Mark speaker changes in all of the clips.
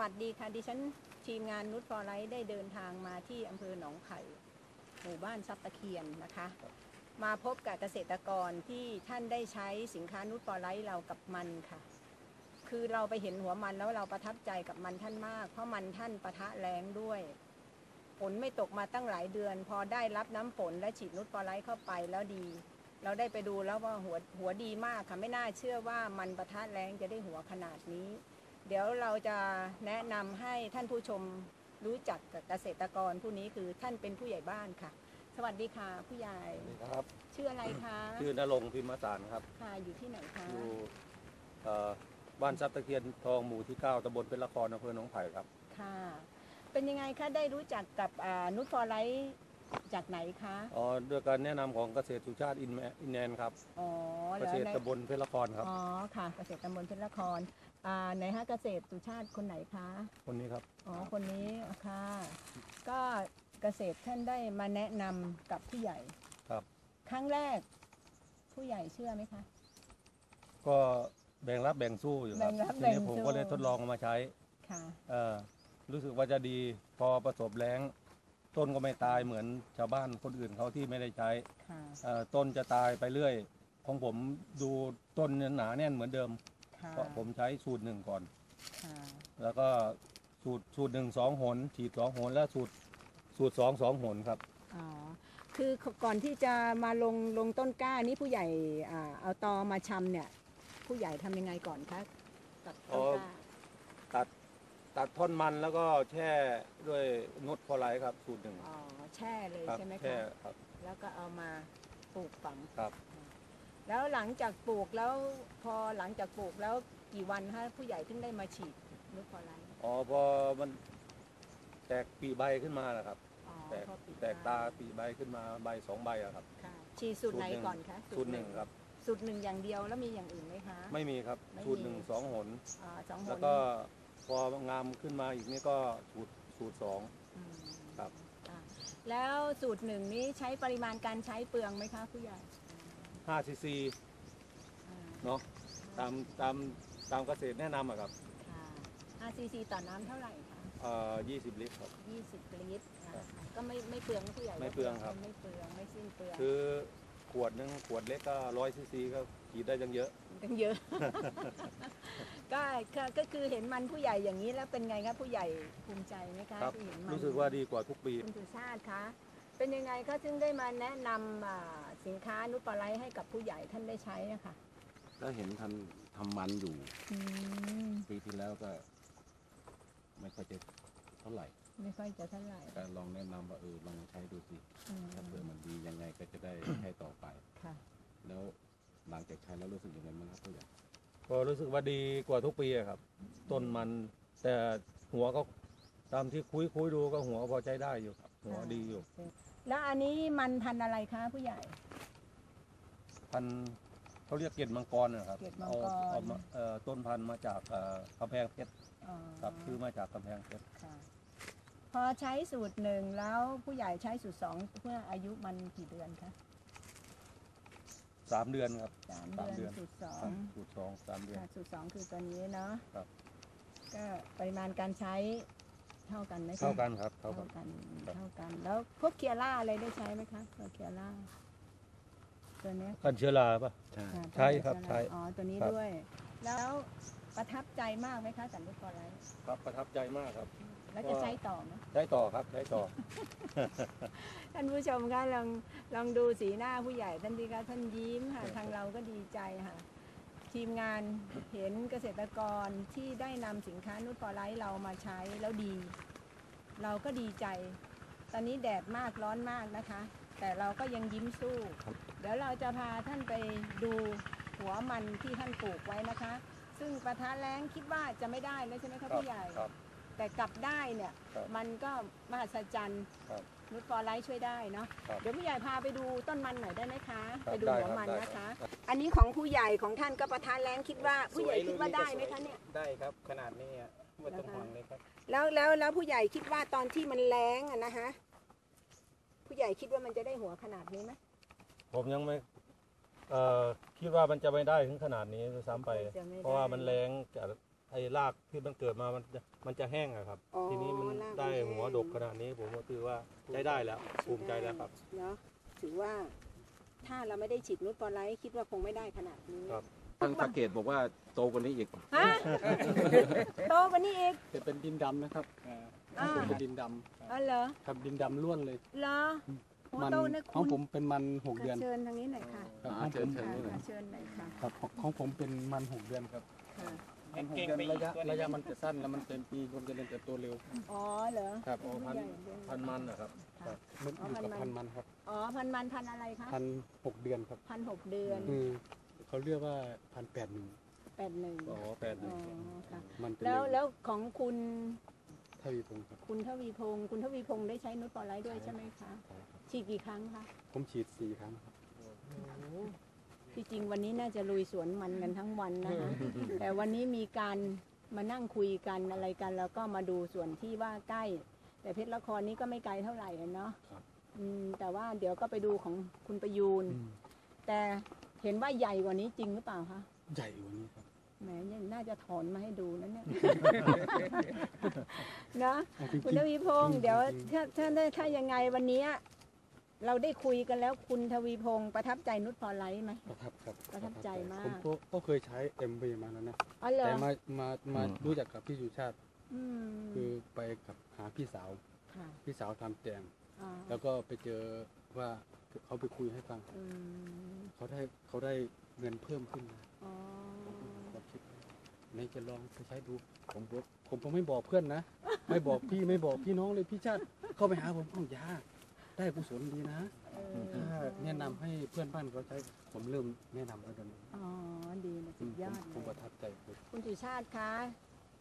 Speaker 1: สวัสดีค่ะ ดิฉันทีมงานนุชฟอร์ไลท์ได้เดินทางมาที่อำเภอหนองไผ่หมู่บ้านซับตะเคียนนะคะ มาพบกับเกษตรกรที่ท่านได้ใช้สินค้านุชฟอร์ไลท์เรากับมันค่ะ คือเราไปเห็นหัวมันแล้วเราประทับใจกับมันท่านมาก เพราะมันท่านปะทะแล้งด้วยฝนไม่ตกมาตั้งหลายเดือน พอได้รับน้ำฝนและฉีดนุชฟอร์ไลท์เข้าไปแล้วดี เราได้ไปดูแล้วว่าหัวหัวดีมากค่ะไม่น่าเชื่อว่ามันปะทะแล้งจะได้หัวขนาดนี้ เดี๋ยวเราจะแนะนำให้ท่านผู้ชมรู้จักกับเกษตรกรผู้นี้คือท่านเป็นผู้ใหญ่บ้านค่ะ สวัสดีค่ะผู้ใหญ่
Speaker 2: ครับ
Speaker 1: ชื่ออะไรคะ
Speaker 2: ชื่อนรงค์พิมพ์สารครับ
Speaker 1: ค่ะอยู่ที่ไหนคะ
Speaker 2: อยู่เอ่อบ้านทรัพย์ตะเคียนทองหมู่ที่ 9ตำบลเพชรละครอำเภอหนองไผ่ครับ
Speaker 1: ค่ะ เป็นยังไงคะได้รู้จักกับอ่านุชฟอร์ไลท์ จากไหนคะ
Speaker 2: อ๋อด้วยการแนะนำของเกษตรสุชาติอินแมอินแนนครับ
Speaker 1: อ๋อ
Speaker 2: เก
Speaker 1: แล้ว
Speaker 2: ษตร
Speaker 1: ใน
Speaker 2: ตำบลเพชรละครครับ
Speaker 1: อ๋อค่ะ เกษตรตำบลเพชรละครอ่าไหนฮะเกษตรสุชาติคนไหนคะ
Speaker 2: คนนี้ครับ
Speaker 1: อ๋อคนนี้ค่ะ ก็เกษตรท่านได้มาแนะนำกับผู้ใหญ่
Speaker 2: ครับ
Speaker 1: ครั้งแรก ผู้ใหญ่เชื่อไหมคะ
Speaker 2: ก็แบ่งรับแบ่งสู้อยู่ครับ
Speaker 1: แบ่งรับ
Speaker 2: ที
Speaker 1: แบ่ง
Speaker 2: นี้ผม
Speaker 1: สู้
Speaker 2: ก็เลยทดลองเอามาใช้
Speaker 1: ค่ะ
Speaker 2: เอ่อรู้สึกว่าจะดีพอประสบแล้ง ต้นก็ไม่ตายเหมือนชาวบ้านคนอื่นเขาที่ไม่ได้ใช้
Speaker 1: ค่ะ
Speaker 2: เอ่อต้นจะตายไปเรื่อย ของผมดูต้นเนี่ยหนาแน่นเหมือนเดิม
Speaker 1: ค่ะ
Speaker 2: เพราะผมใช้สูตรหนึ่งก่อน
Speaker 1: ค่ะ
Speaker 2: แล้วก็สูตรสูตรหนึ่งสองหนฉีดสองหนแล้วสูตรสูตรสองสองหนครับ
Speaker 1: อ๋อคือก่อนที่จะมาลงลงต้นกล้านี่ผู้ใหญ่อ่าเอาตอมาชำเนี่ย ผู้ใหญ่ทำยังไงก่อนคะตัดต้นกล้า
Speaker 2: ตัด ตัดท่อนมันแล้วก็แช่ด้วยนุชฟอร์ไลท์ครับสูตรหนึ่ง
Speaker 1: อ๋อแช่เลย
Speaker 2: ครับ
Speaker 1: ใช่ไหม
Speaker 2: แช่
Speaker 1: คะ
Speaker 2: ครับ
Speaker 1: แล้วก็เอามาปลูกฝัง
Speaker 2: ครับ
Speaker 1: แล้วหลังจากปลูกแล้วพอหลังจากปลูกแล้วกี่วันฮะผู้ใหญ่ถึงได้มาฉีดนุชฟอร์ไลท์
Speaker 2: อ๋อพอมันแตกผลิใบขึ้นมาแล้วครับ
Speaker 1: อ๋อ
Speaker 2: แตก
Speaker 1: พอปิด
Speaker 2: แตกตาผลิใบขึ้นมาใบสองใบอะครับ
Speaker 1: ค่ะฉีดสูตรไหนก่อนคะ
Speaker 2: สูตรหนึ่งครับ
Speaker 1: สูตรหนึ่งอย่างเดียวแล้วมีอย่างอื่นไหมคะ
Speaker 2: ไม่มีครับ
Speaker 1: ไม่มี
Speaker 2: สูตรหนึ่งสองหน
Speaker 1: อ่าสองหน
Speaker 2: แล้วก็ พองามขึ้นมาอีกนี่ก็สูตรสูตรสอง
Speaker 1: อืม
Speaker 2: ครับ
Speaker 1: ค่ะแล้วสูตรหนึ่งนี้ใช้ปริมาณการใช้เปลืองไหมคะผู้ใหญ่
Speaker 2: ห้าซีซี
Speaker 1: อ่า
Speaker 2: เนาะตามตามตามเกษตรแนะนำอะครับ
Speaker 1: ค่ะ5ซีซีต่อน้ำเท่าไหร่คะ
Speaker 2: เอ่อยี่สิบลิตรครับ
Speaker 1: 20 ลิตรอ่า
Speaker 2: ครับ
Speaker 1: ก็ไม่ไม่เปลืองผู้ใหญ่
Speaker 2: ไม่เปลืองครับ
Speaker 1: ไม่เปลืองไม่สิ้นเปลือง
Speaker 2: คือขวดหนึงขวดเล็กก็ร้อยซีซีก็ฉีดได้ยังเยอะ
Speaker 1: ตั้งเยอะ ก็ก็ก็คือเห็นมันผู้ใหญ่อย่างนี้แล้วเป็นไงครับผู้ใหญ่ภูมิใจไหมคะ
Speaker 2: ครับ
Speaker 1: ที่เห็นมัน
Speaker 2: รู้สึกว่าดีกว่าทุกปี
Speaker 1: คุณสุชาติคะเป็นยังไงคะซึ่งได้มาแนะนำอ่าสินค้านุชปลาไลท์ให้กับผู้ใหญ่ท่านได้ใช้นะคะ
Speaker 3: ก็เห็นทำทำมันอยู่
Speaker 1: อืม
Speaker 3: ปีที่แล้วก็ ไม่ค่อยจะเท่าไหร่
Speaker 1: ไม่ค่อยจะเท่าไหร่
Speaker 3: ก็ลองแนะนำว่าเออลองใช้ดูสิ
Speaker 1: อืม
Speaker 3: ถ้าเผื่อมันดียังไงก็จะได้ ใช้ต่อไป
Speaker 1: ค่ะ
Speaker 3: แล้วหลังจากใช้แล้วรู้สึกยังไงบ้างครับผู้ใหญ่
Speaker 2: ก็รู้สึกว่าดีกว่าทุกปีอะครับ ต้นมันแต่หัวก็ตามที่คุยคุยดูก็หัวพอใช้ได้อยู่ครับ หัวดีอยู่
Speaker 1: แล้วอันนี้มันพันธุ์อะไรคะผู้ใหญ่
Speaker 2: พันธุ์เขาเรียกเกล็ดมังกรนะครับ
Speaker 1: เกล็ดมัง
Speaker 2: เอา
Speaker 1: กร
Speaker 2: เอามาเอ่อต้นพันธุ์มาจากเอ่อกำแพงเพชร
Speaker 1: อ๋อ
Speaker 2: ครับซื้อมาจากกำแพงเพชร
Speaker 1: ค่ะพอใช้สูตรหนึ่งแล้วผู้ใหญ่ใช้สูตรสองเพื่ออายุมันกี่เดือนคะ
Speaker 2: สามเดือนครับ
Speaker 1: สาม
Speaker 2: สาม
Speaker 1: เดือน
Speaker 2: เดือน
Speaker 1: สูตรสอ
Speaker 2: ครั
Speaker 1: ง
Speaker 2: บสูตรสองสามเดือน
Speaker 1: ค่ะสูตรสองคือตัวนี้เนาะ
Speaker 2: ครับ
Speaker 1: ก็ปริมาณการใช้เท่ากันไหมคะ
Speaker 2: เท่ากันครับเท่า
Speaker 1: เท่า
Speaker 2: กัน
Speaker 1: กัน
Speaker 2: ครับ
Speaker 1: เท่ากัน แล้วพวกเคียร่าอะไรได้ใช้ไหมคะตัวเคียร่าตัวเนี้ย
Speaker 2: กันเชื้อราป่ะ
Speaker 3: ใช่
Speaker 1: ค่ะ
Speaker 2: ใช่ครับ
Speaker 1: ตัว
Speaker 2: ใช่
Speaker 1: อ๋อตัวนี้
Speaker 2: ครับ
Speaker 1: ด้วย แล้วประทับใจมากไหมคะนุชฟอร์ไลท์
Speaker 2: ครับประทับใจมากครับ
Speaker 1: แล้วจะใช้ต่อไหม
Speaker 2: ใช้ต่อครับใช้ต่อ
Speaker 1: ท่านผู้ชมคะลองลองดูสีหน้าผู้ใหญ่ท่านดีคะท่านยิ้มค่ะ
Speaker 2: ครับ
Speaker 1: ทางเราก็ดีใจค่ะ ทีมงานเห็นเกษตรกรที่ได้นำสินค้านุชฟอร์ไลท์เรามาใช้แล้วดี เราก็ดีใจ ตอนนี้แดดมากร้อนมากนะคะ แต่เราก็ยังยิ้มสู้ เดี๋ยวเราจะพาท่านไปดูหัวมันที่ท่านปลูกไว้นะคะ ซึ่งประทะแรงคิดว่าจะไม่ได้แล้วใช่ไหมคะผู้ใหญ่
Speaker 2: ครับ
Speaker 1: แต่กลับได้เนี่ย
Speaker 2: ครับ
Speaker 1: มันก็มหัศจรรย์
Speaker 2: ครับ
Speaker 1: นุชฟอร์ไลท์ช่วยได้เนาะ
Speaker 2: ครับ
Speaker 1: เดี๋ยวผู้ใหญ่พาไปดูต้นมันหน่อยได้ไหมคะ
Speaker 2: ครับ
Speaker 1: ไปดู
Speaker 2: ได้
Speaker 1: หัว
Speaker 2: ครับ
Speaker 1: มัน
Speaker 2: ได้
Speaker 1: นะ
Speaker 2: ครั
Speaker 1: คะ
Speaker 2: บ
Speaker 1: อันนี้ของผู้ใหญ่ของท่านก็ประทานแรงคิดว่าผู้ใหญ่คิดว่าได้ไหมคะเนี่ย
Speaker 4: ได้ครับ ขนาดนี้อะไม่ต้องห่วงเลยครับ
Speaker 1: แล้วแล้วแล้วผู้ใหญ่คิดว่าตอนที่มันแรงอะนะคะ ผู้ใหญ่คิดว่ามันจะได้หัวขนาดนี้ไหม
Speaker 2: ผมยังไม่เอ่อคิดว่ามันจะไม่ได้ถึงขนาดนี้ด้วยซ้ำไป
Speaker 1: จะไม่ได้
Speaker 2: เพราะว่ามันแล้งจัด ไอ้รากที่มันเกิดมามันจะมันจะแห้งอะครับ
Speaker 1: อ๋อ
Speaker 2: ทีนี้มัน
Speaker 1: รากมัน
Speaker 2: ได้
Speaker 1: แห้ง
Speaker 2: หัวดกขนาดนี้ ผมก็คือว่าใช้ได้แล้วภูมิใจแล้วครับ
Speaker 1: เนาะถือว่าถ้าเราไม่ได้ฉีดนุชฟอร์ไลท์คิดว่าคงไม่ได้ขนาดนี้
Speaker 2: ครับ
Speaker 3: ทางตะเกตบอกว่าโตกว่านี้อีก
Speaker 1: ฮะ โตกว่านี้อีก
Speaker 5: จะเป็นดินดำนะครับ
Speaker 1: อ่า
Speaker 5: เป็นดินด
Speaker 1: อ๋อเหรอำ
Speaker 5: ครับดินดำล้วนเลย
Speaker 1: เหรอโอ้
Speaker 5: มัน
Speaker 1: โตนะ
Speaker 5: ข
Speaker 1: คุ
Speaker 5: อง
Speaker 1: ณ
Speaker 5: ผมเป็นมันหกเดือน
Speaker 1: เชิญทางนี้หน่อยค่ะ
Speaker 5: ครับ
Speaker 3: อ่า
Speaker 5: ของ
Speaker 3: เชิ
Speaker 5: ผ
Speaker 3: ญ
Speaker 5: ม
Speaker 3: เชิญ
Speaker 1: ค่ะเชิญหน่อยค่ะ
Speaker 5: ครับของของผมเป็นมันหกเดือนครับ
Speaker 1: ค่ะ
Speaker 5: มันหก
Speaker 4: เก่ง
Speaker 5: เดือน
Speaker 4: ไปอีก
Speaker 5: ระยะ
Speaker 4: ตัวหนึ่ง
Speaker 5: ระยะมันจะสั้นแล้วมันเต็มปีผมจะเริ่มเติบโตเร็ว
Speaker 1: อ๋อเหรอ
Speaker 5: ครับ
Speaker 2: อ๋อพัน
Speaker 1: ใหญ่ด้วย
Speaker 2: พันมันนะครับ
Speaker 1: ค่ะ
Speaker 5: มัน
Speaker 1: อ๋อ
Speaker 5: อยู่กับ
Speaker 1: พั
Speaker 5: พั
Speaker 1: น
Speaker 5: น
Speaker 1: มั
Speaker 5: มันนครับ
Speaker 1: อ๋อพันมันพันอะไรคะ
Speaker 5: พันหกเดือนครับ
Speaker 1: พันหกเดือน
Speaker 5: คือเขาเรียกว่าพันแปดหนึ่ง
Speaker 1: แปดหนึ่ง
Speaker 2: อ๋อแปดหนึ่ง
Speaker 1: อ๋อค่ะ
Speaker 5: มันจะ
Speaker 1: แล้ว
Speaker 5: เร็ว
Speaker 1: แล้วของคุณ
Speaker 5: ทวีพงศ์ครับ
Speaker 1: คุณทวีพงศ์คุณทวีพงศ์ได้ใช้นุชฟอร์ไลท์ด้วยใช่ไหมคะ ฉีดกี่ครั้งคะ
Speaker 5: ผมฉีดสี่ครั้งครับ
Speaker 1: ที่จริงวันนี้น่าจะลุยสวนมันกันทั้งวันนะคะแต่วันนี้มีการมานั่งคุยกันอะไรกัน แล้วก็มาดูสวนที่ว่าใกล้ แต่เพชรละครนี้ก็ไม่ไกลเท่าไหร่อะเนาะ
Speaker 5: ครับ
Speaker 1: อืมแต่ว่าเดี๋ยวก็ไปดูของคุณประยูน
Speaker 5: อืม
Speaker 1: แต่เห็นว่าใหญ่กว่านี้จริงหรือเปล่าคะ
Speaker 5: ใหญ่กว่านี้ครับ
Speaker 1: แหมยังน่าจะถอนมาให้ดูนะเนี่ยนะ
Speaker 5: เอาจริงๆ
Speaker 1: คุณทวีพงศ์
Speaker 5: จริงๆ
Speaker 1: เดี๋ยว
Speaker 5: จริง
Speaker 1: ถ้าถ้าถ้าถ้ายังไงวันเนี้ย เราได้คุยกันแล้วคุณทวีพงศ์ประทับใจนุชพอไลท์ไหม
Speaker 5: ประทับครับ
Speaker 1: ประทับใจมาก
Speaker 5: ผมก็ก็เคยใช้เอ็มวีมาแล้วนะ
Speaker 1: อ๋อเหรอ
Speaker 5: แต่มามามารู้จักกับพี่สุชาติ
Speaker 1: อืม
Speaker 5: คือไปกับหาพี่สาว
Speaker 1: ค่ะ
Speaker 5: พี่สาวทำแจง
Speaker 1: อ๋อ
Speaker 5: แล้วก็ไปเจอว่าเขาไปคุยให้ฟัง
Speaker 1: อืม
Speaker 5: เขาได้เขาได้เงินเพิ่มขึ้นนะ
Speaker 1: อ๋อ
Speaker 5: ผมคิดในจะลองไปใช้ดู ผมบอกผมผมไม่บอกเพื่อนนะ ไม่บอกพี่ไม่บอกพี่น้องเลยพี่ชาติเข้าไปหาผมเอ้ายา ได้กุศลดีนะ
Speaker 1: เออ
Speaker 5: ถ้าแนะนำให้เพื่อนบ้านเขาใช้ผมเริ่มแนะนำแล้วตอนนี้
Speaker 1: อ๋อ ดีนะสุดยอด
Speaker 5: ผมผมป
Speaker 1: เลย
Speaker 5: ระทับใจเลย
Speaker 1: คุณสุชาติคะ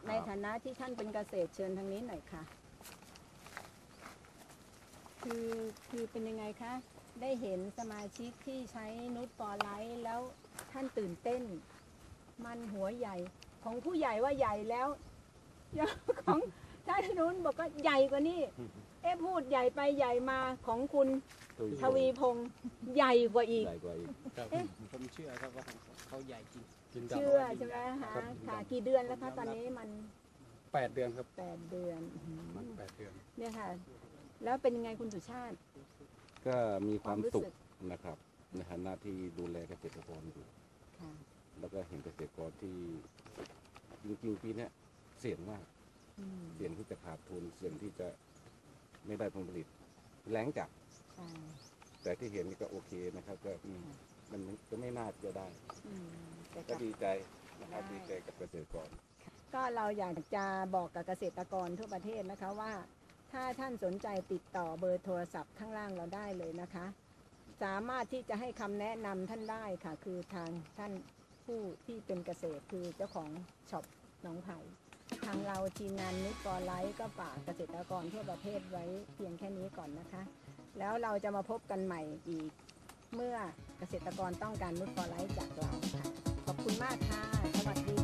Speaker 1: ในฐานะที่ท่านเป็นเกษตรเชิญทางนี้หน่อยค่ะ คือคือเป็นยังไงคะ ได้เห็นสมาชิกที่ใช้นูตฟอร์ไลท์แล้วท่านตื่นเต้น มันหัวใหญ่ ของผู้ใหญ่ว่าใหญ่แล้ว ของท่านนู้นบอกว่าใหญ่กว่านี้ เอ๊ะพูดใหญ่ไปใหญ่มาของคุณทวีพงศ์ใหญ่กว่าอีก
Speaker 3: ใหญ่กว่าอีก
Speaker 5: ครับ
Speaker 1: เอ๊ะ
Speaker 5: ผมเชื่อครับว่าเขาใหญ่จริง กินดำ
Speaker 1: เชื่อใช่ไหมคะ
Speaker 5: ครับ
Speaker 1: ค่ะกี่เดือนแล้วคะตอนนี้มัน
Speaker 5: แปดเดือนครับ
Speaker 1: แปดเดือนอื้อหื
Speaker 5: มัน
Speaker 1: อ
Speaker 5: แปดเดือน
Speaker 1: เนี่ยค่ะ แล้วเป็นยังไงคุณสุชาติ
Speaker 3: ก็มีความสุข
Speaker 1: รู้สึก
Speaker 3: นะครับ ในฐานะที่ดูแลเกษตรกรอยู่
Speaker 1: ค่ะ
Speaker 3: แล้วก็เห็นเกษตรกรที่จริงๆปีเนี้ยเสี่ยงมาก
Speaker 1: อืม
Speaker 3: เสี่ยงที่จะขาดทุน เสี่ยงที่จะ ไม่ได้ผลผลิตแรงจัด
Speaker 1: ใช่
Speaker 3: แต่ที่เห็นนี่ก็โอเคนะครับก็อืมมันก็ไม่น่าจะได้
Speaker 1: อืมแต่
Speaker 3: ก็
Speaker 1: ก็
Speaker 3: ดีใจนะครับ
Speaker 1: ได้
Speaker 3: ดีใจกับเกษตรกร
Speaker 1: ก็เราอยากจะบอกกับเกษตรกรทั่วประเทศนะคะว่า ถ้าท่านสนใจติดต่อเบอร์โทรศัพท์ข้างล่างเราได้เลยนะคะ สามารถที่จะให้คำแนะนำท่านได้ค่ะ คือทางท่านผู้ที่เป็นเกษตรคือเจ้าของ shop หนองไผ่ ทางเราทีมงานนิกอไลท์ก็ฝากเกษตรกรทั่วประเทศไว้เพียงแค่นี้ก่อนนะคะ แล้วเราจะมาพบกันใหม่อีก เมื่อเกษตรกรต้องการนุชฟอร์ไลท์จากเราค่ะ ขอบคุณมากค่ะ สวัสดี